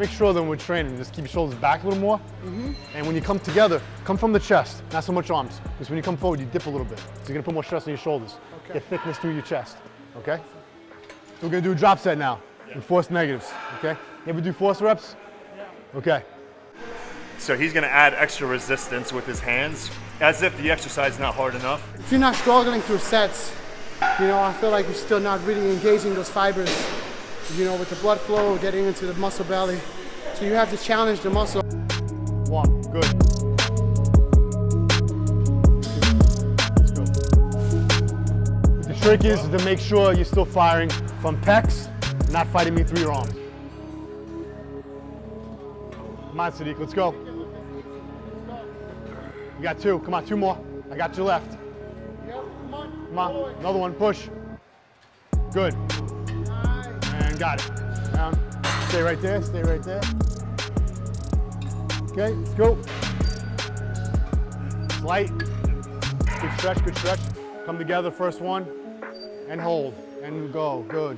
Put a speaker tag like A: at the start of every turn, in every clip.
A: Make sure that when we're training, just keep your shoulders back a little more. Mm-hmm. And when you come together, come from the chest, not so much arms. Because when you come forward, you dip a little bit. So you're gonna put more stress on your shoulders. Get thickness through your chest, okay? So we're gonna do a drop set now and force negatives, okay? You ever do force reps? Okay.
B: So he's gonna add extra resistance with his hands, as if the exercise is not hard enough.
C: If you're not struggling through sets, you know, I feel like you're still not really engaging those fibers, you know, with the blood flow, getting into the muscle belly. So you have to challenge the muscle.
A: One, good. Let's go. The trick is to make sure you're still firing from pecs, not fighting me through your arms. Come on, Sadik, let's go. You got two, come on, two more. I got your left. Come on, another one, push. Good. Got it. Down. Stay right there, stay right there. Okay, let's go. Light. Good stretch, good stretch. Come together, first one. And hold. And go. Good.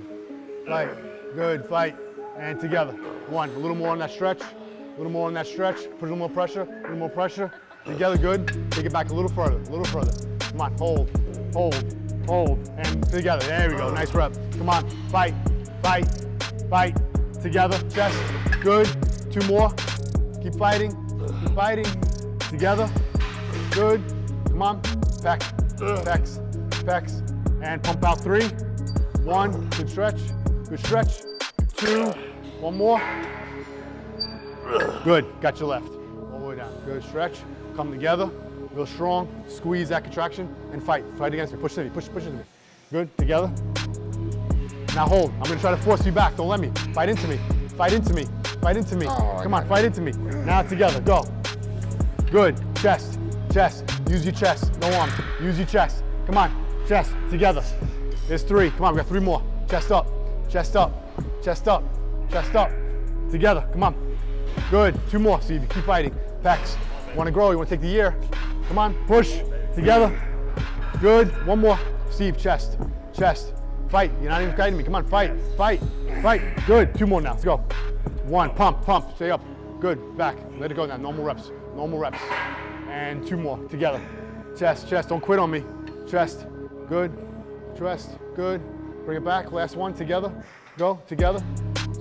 A: Fight. Good. Fight. And together. One. A little more on that stretch. A little more on that stretch. Put a little more pressure. A little more pressure. Together, good. Take it back a little further. A little further. Come on. Hold. Hold. Hold. And together. There we go. Nice rep. Come on. Fight. Fight. Fight. Together. Chest. Good. Two more. Keep fighting. Keep fighting. Together. Good. Come on. Peck. Pecs. Pecs. And pump out three. One. Good stretch. Good stretch. Two. One more. Good. Got your left. All the way down. Good stretch. Come together. Real strong. Squeeze that contraction and fight. Fight against me. Push into me. Push, push into me. Good. Together. Now hold. I'm gonna try to force you back. Don't let me. Fight into me. Fight into me. Fight into me. Oh, Come on, fight into me. Now together. Go. Good. Chest. Chest. Use your chest. No arms. Use your chest. Come on. Chest. Together. There's three. Come on, we got three more. Chest up. Chest up. Chest up. Chest up. Together. Come on. Good. Two more. Steve. Keep fighting. Pecs. Want to grow? You want to take the year. Come on. Push. Together. Good. One more. Steve. Chest. Chest. Fight. You're not even guiding me. Come on. Fight. Fight. Fight. Good. Two more now. Let's go. One. Pump. Pump. Stay up. Good. Back. Let it go now. Normal reps. Normal reps. And two more. Together. Chest. Chest. Don't quit on me. Chest. Good. Chest. Good. Bring it back. Last one. Together. Go. Together.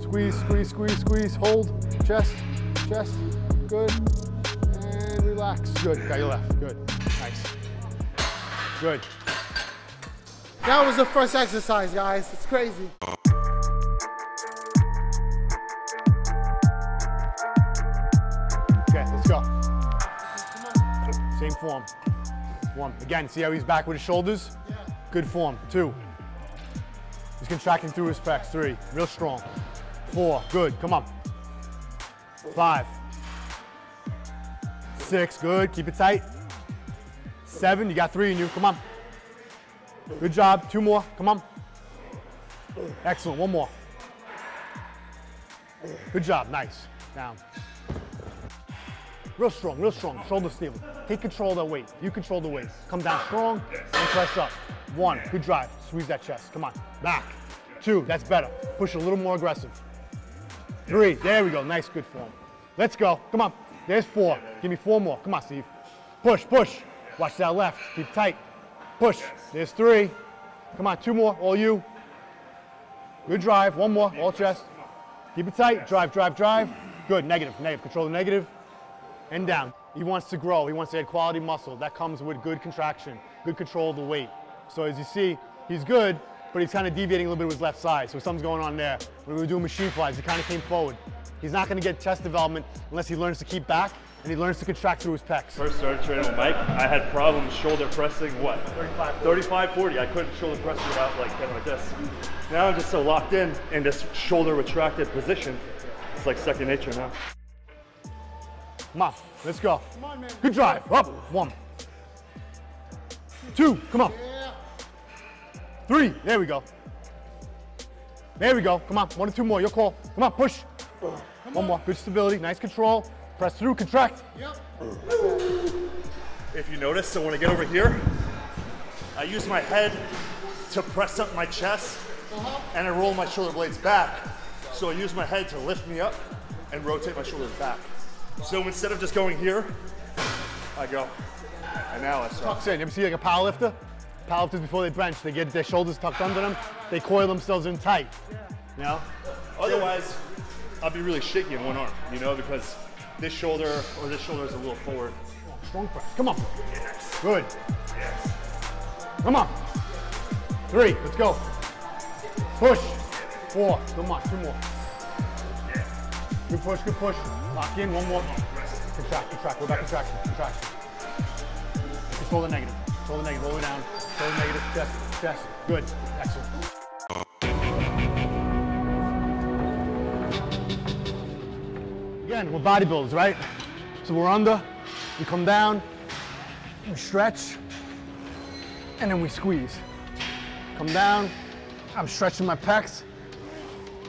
A: Squeeze. Squeeze. Squeeze. Squeeze. Hold. Chest. Chest. Good. And relax. Good. Got your left. Good. Nice. Good.
C: That was the first exercise, guys. It's crazy.
A: Okay, let's go. Same form. One. Again, see how he's back with his shoulders? Yeah. Good form. Two. He's contracting through his pecs. Three. Real strong. Four. Good. Come on. Five. Six. Good. Keep it tight. Seven. You got three in you. Come on. Good job. Two more. Come on. Excellent. One more. Good job. Nice. Down. Real strong, real strong. Shoulder stealing. Take control of that weight. You control the weight. Come down strong and press up. One, good drive. Squeeze that chest. Come on. Back. Two, that's better. Push a little more aggressive. Three, there we go. Nice, good form. Let's go. Come on. There's four. Give me four more. Come on, Steve. Push, push. Watch that left. Keep tight. Push. There's three. Come on, two more. All you. Good drive. One more. All chest. Keep it tight. Drive, drive, drive. Good. Negative, negative. Control the negative. and down. He wants to grow. He wants to add quality muscle. That comes with good contraction, good control of the weight. So as you see, he's good, but he's kind of deviating a little bit with his left side. So something's going on there. When we were doing machine flies, he kind of came forward. He's not going to get chest development unless he learns to keep back and he learns to contract through his pecs.
B: First started training with Mike, I had problems shoulder pressing what? 35, 35, 40. I couldn't shoulder press without like kind of like this. Now I'm just so locked in in this shoulder retracted position. It's like second nature now.
A: Come on, let's go. Come on, man. Good drive. Up. One. Two. Come on. Three. There we go. There we go. Come on. One or two more. Your call. Come on. Push. One more. Good stability. Nice control. Press through. Contract.
B: If you notice, so when I get over here, I use my head to press up my chest uh-huh. and I roll my shoulder blades back. So I use my head to lift me up and rotate my shoulders back. So instead of just going here, I go, and now I start.
A: Tucks in. You ever see like a power lifter? Powerlifters before they bench, they get their shoulders tucked under them, they coil themselves in tight. You know?
B: Otherwise, I'd be really shaky in one arm, you know, because this shoulder or this shoulder is a little forward.
A: Strong press. Come on.
B: Yes.
A: Good.
B: Yes.
A: Come on. Three. Let's go. Push. Four. Come on. Two more. Good push. Good push. Lock in. One more. Contract. Contract. Go back. Contraction. Contraction. Control the negative. Control the negative. Lower down. Control the negative. Chest. Chest. Good. Excellent. Again, we're bodybuilders, right? So we're under, we come down, we stretch, and then we squeeze. Come down, I'm stretching my pecs,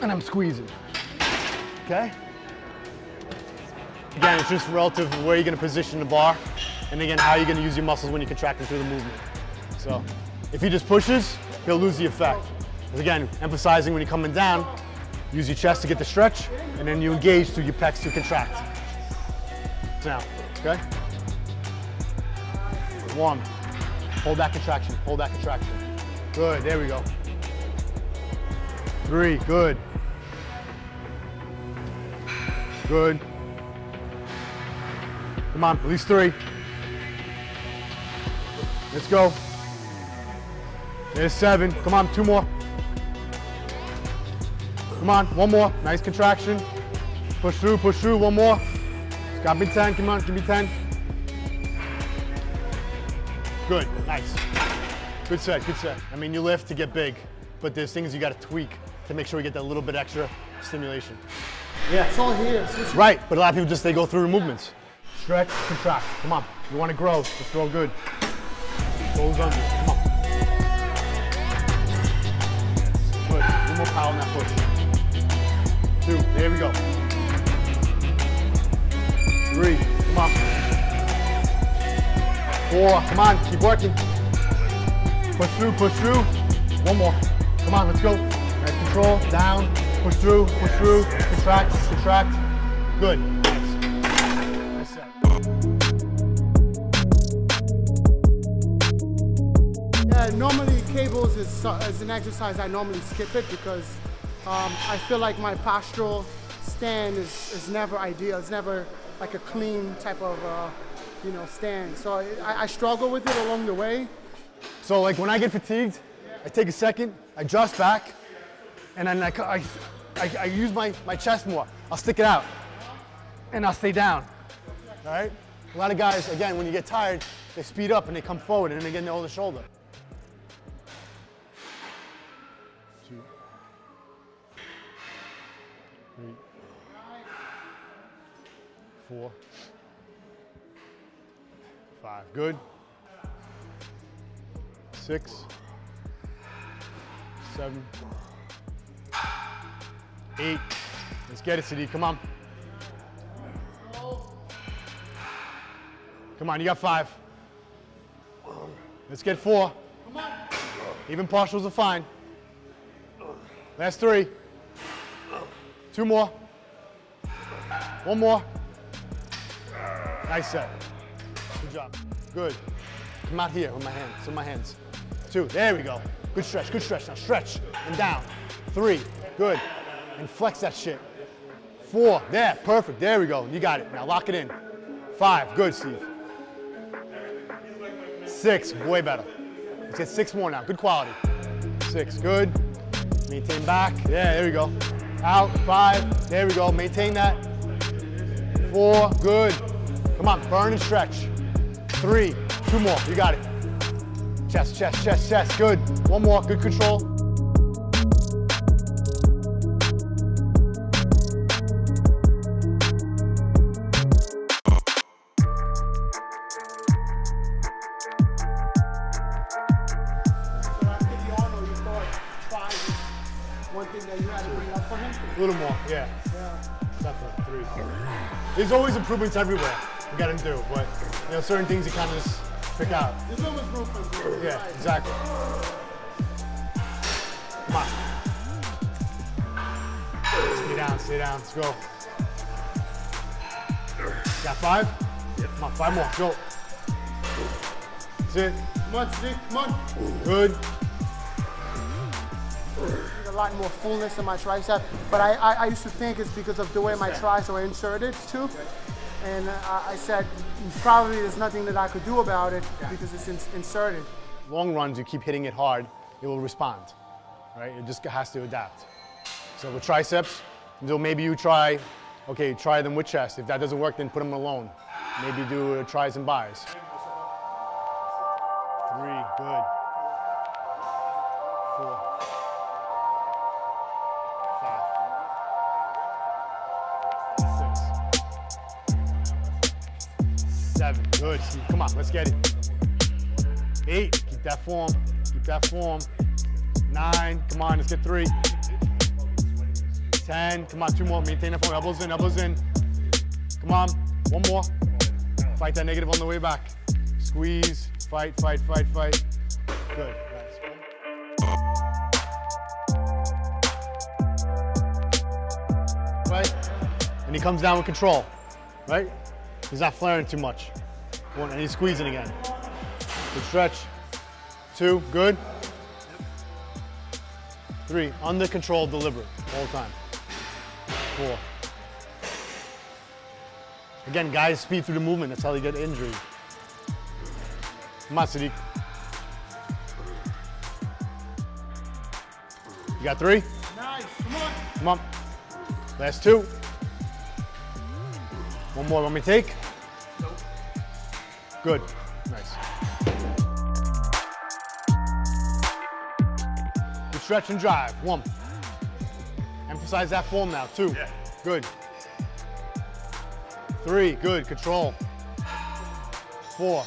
A: and I'm squeezing. Okay? Again, it's just relative to where you're gonna position the bar, and again, how you're gonna use your muscles when you're contracting through the movement. So, if he just pushes, he'll lose the effect. Again, emphasizing when you're coming down, use your chest to get the stretch, and then you engage through your pecs to contract. Now, okay? One. Hold that contraction. Hold that contraction. Good. There we go. Three. Good. Good. Come on. At least three. Let's go. There's seven. Come on. Two more. Come on. One more. Nice contraction. Push through. Push through. One more. It's got me 10. Come on. Give me 10. Good, nice. Good set, good set. I mean, you lift to get big, but there's things you gotta tweak to make sure we get that little bit extra stimulation.
C: Yeah. It's all here. It's
A: Right, but a lot of people just, they go through the movements. Stretch, contract, come on. You wanna grow, let's grow good. Goes under, Four, come on, keep working. Push through, push through. One more. Come on, let's go. Nice control, down, push through, push through, contract, contract. Good,
C: normally cables is, is an exercise I normally skip it because um, I feel like my postural stand is, is never ideal. It's never like a clean type of uh, you know stand. So I, I struggle with it along the way.
A: So like when I get fatigued, I take a second, I adjust back, and then I, I, I, I use my, my chest more. I'll stick it out, and I'll stay down. All right? A lot of guys, again, when you get tired, they speed up and they come forward, and then they get in the other shoulder. Two, three, four, five. Good six, seven, eight. Let's get it, Sadik. Come on. Come on, you got five. Let's get four. Even partials are fine. Last three. Two more. One more. Nice set. Good job. Good. Come out here with my hands, with my hands. Two, there we go. Good stretch, good stretch. Now stretch and down. Three, good. And flex that shit. Four, there, perfect. There we go. You got it. Now lock it in. Five, good, Steve. Six, way better. Let's get six more now. Good quality. Six, good. Maintain back. Yeah, there we go. Out, five. There we go. Maintain that. Four, good. Come on, burn and stretch. Three, two more. You got it. Chest, chest, chest, chest. Good. One more. Good control. A little more. Yeah.
C: Yeah.
A: Definitely. Three. There's always improvements everywhere we got to do, but you know, certain things you kind of just pick out.
C: There's always room for improvement.
A: Yeah, exactly. Come on. Stay down, stay down. Let's go. Got five? Yep. Come on, five more. Go. That's it.
C: Come on, Steve. Come on.
A: Good.
C: There's a lot more fullness in my tricep, but I, I, I used to think it's because of the way my tris are inserted too. And I said, probably there's nothing that I could do about it because it's in, inserted.
A: Long runs, you keep hitting it hard, it will respond, right? It just has to adapt. So with triceps, so maybe you try, okay, try them with chest. If that doesn't work, then put them alone. Maybe do uh, tris and bis. Three, good. Seven, good. Come on, let's get it. Eight, keep that form, keep that form. Nine, come on, let's get three. 10, come on, two more, maintain that form, elbows in, elbows in. Come on, one more. Fight that negative on the way back. Squeeze, fight, fight, fight, fight. Good. Right? And he comes down with control, right? He's not flaring too much. One, and he's squeezing again. Good stretch. Two, good. Three, under control, deliberate, all the time. Four. Again, guys speed through the movement. That's how they get injured. Come on, Sadik. You got three?
C: Nice, come on.
A: Come on. Last two. One more. Want me to take? Good. Nice. Good stretch and drive. One. Emphasize that form now. Two.
B: Yeah.
A: Good. Three. Good. Control. Four.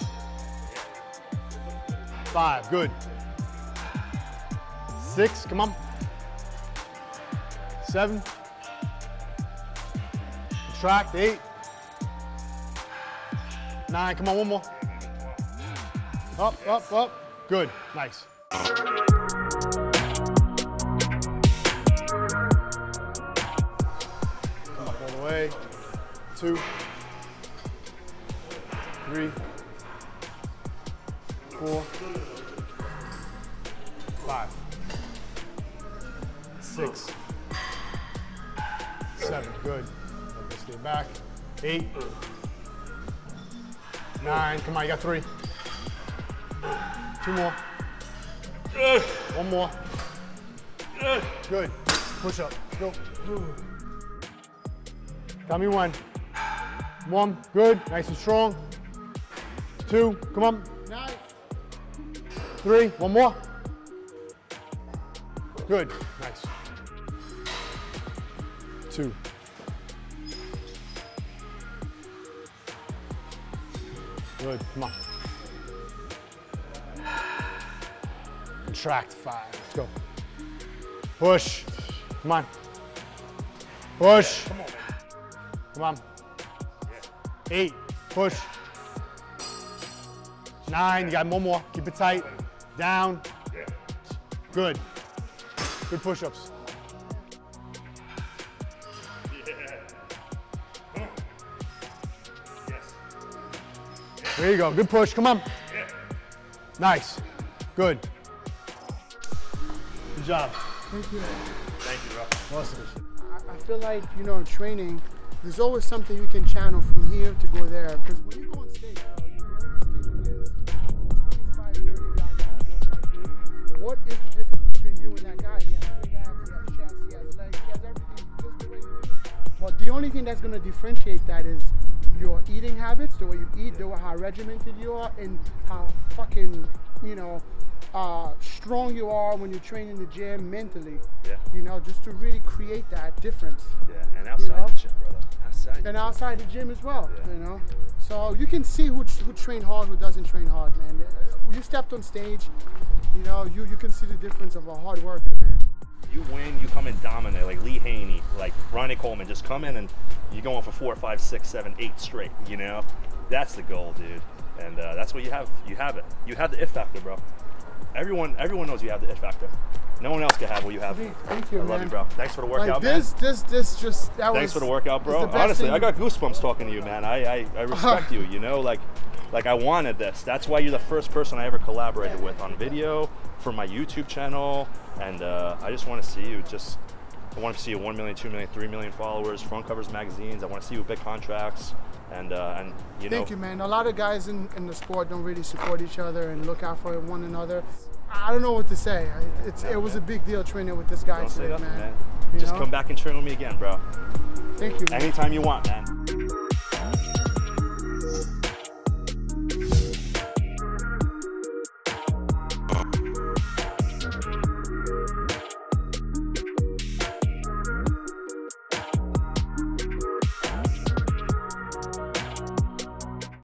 A: Five. Good. Six. Come on. Seven. Contract. Eight. Nine. Come on. One more. Up, up, up. Good. Nice. Come up all the way. Two. Three. Four. Five. Six. Seven. Good. Stay back. Eight. Nine. Come on, you got three. Two more. One more. Good. Push up. Go. Tell me when. One. Good. Nice and strong. Two. Come on.
C: Nice.
A: Three. One more. Good. Good. Come on. Contract five. Let's go. Push. Come on. Push. Come on. Come on. Eight. Push. Nine. You got one more. Keep it tight. Down. Good. Good push-ups. There you go. Good push. Come on. Nice. Good. Good job.
C: Thank you.
B: Thank you, bro.
A: Awesome.
C: I, I feel like, you know, in training, there's always something you can channel from here to go there. Because when you go on stage, bro, you go on stage against 25, 30 guys that look like you. What is the difference between you and that guy? He has big abs, he has chest, he has legs, he has everything just the way you do. But the only thing that's going to differentiate that is your eating habits, the way you eat, the way how regimented you are, and how fucking, you know, uh, strong you are when you train in the gym mentally.
B: Yeah.
C: You know, just to really create that difference.
B: Yeah, and outside
C: know?
B: the gym, brother. Outside.
C: And outside the gym as well,
B: Yeah.
C: you know. So you can see who who train hard, who doesn't train hard, man. You stepped on stage, you know, you you can see the difference of a hard worker, man.
B: You win, you come in dominant, like Lee Haney, like Ronnie Coleman. Just come in and you're going for four, five, six, seven, eight straight. You know, that's the goal, dude. And uh, that's what you have. You have it. You have the it factor, bro. Everyone, everyone knows you have the it factor. No one else can have what you have.
C: Thank you,
B: I love
C: man.
B: you, bro. Thanks for the workout,
C: Like this, this, this just that.
B: Thanks
C: was.
B: for the workout, bro.
C: the
B: Honestly, I got goosebumps talking to you, man. I I, I respect you. You know, like like I wanted this. That's why you're the first person I ever collaborated with on video for my YouTube channel, and uh, I just want to see you just. I want to see you 1 million, 2 million, 3 million followers, front covers magazines. I want to see you with big contracts. And, uh, and you know,
C: Thank you, man. A lot of guys in, in the sport don't really support each other and look out for one another. I don't know what to say. It's, it was a big deal training with this guy
B: don't
C: today, man.
B: man. Just
C: know?
B: come back and train with me again, bro.
C: Thank you, man.
B: Anytime you want, man.